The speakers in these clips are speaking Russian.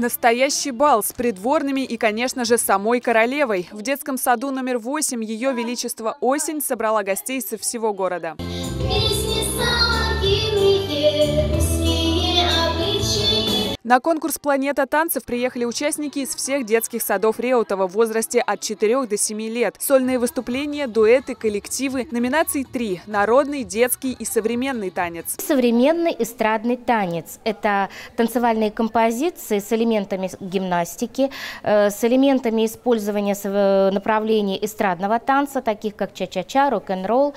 Настоящий бал с придворными и, конечно же, самой королевой. В детском саду номер 8 Ее Величество Осень собрала гостей со всего города. Песни На конкурс «Планета танцев» приехали участники из всех детских садов Реутова в возрасте от 4 до 7 лет. Сольные выступления, дуэты, коллективы. Номинаций три – народный, детский и современный танец. Современный эстрадный танец – это танцевальные композиции с элементами гимнастики, э, с элементами использования направлений эстрадного танца, таких как ча-ча-ча, рок-н-ролл,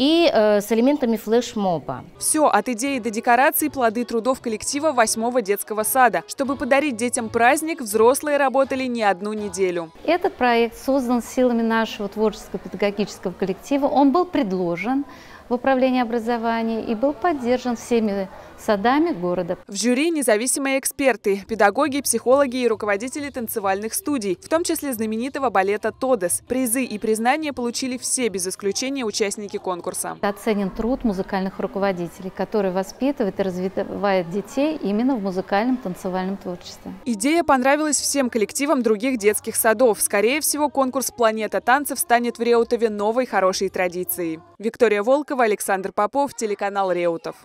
и э, с элементами флешмоба. Все от идеи до декораций – плоды трудов коллектива 8 детского сада. Чтобы подарить детям праздник, взрослые работали не одну неделю. Этот проект создан силами нашего творческого педагогического коллектива. Он был предложен в управлении образования и был поддержан всеми садами города. В жюри независимые эксперты, педагоги, психологи и руководители танцевальных студий, в том числе знаменитого балета «Тодес». Призы и признания получили все, без исключения участники конкурса. Оценен труд музыкальных руководителей, который воспитывает и развивает детей именно в музыкальном танцевальном творчестве. Идея понравилась всем коллективам других детских садов. Скорее всего, конкурс «Планета танцев» станет в Реутове новой хорошей традицией. Виктория Волкова, Александр Попов, телеканал Реутов.